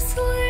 sleep.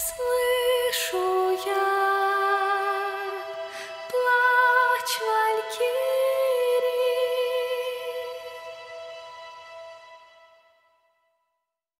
Слышу я.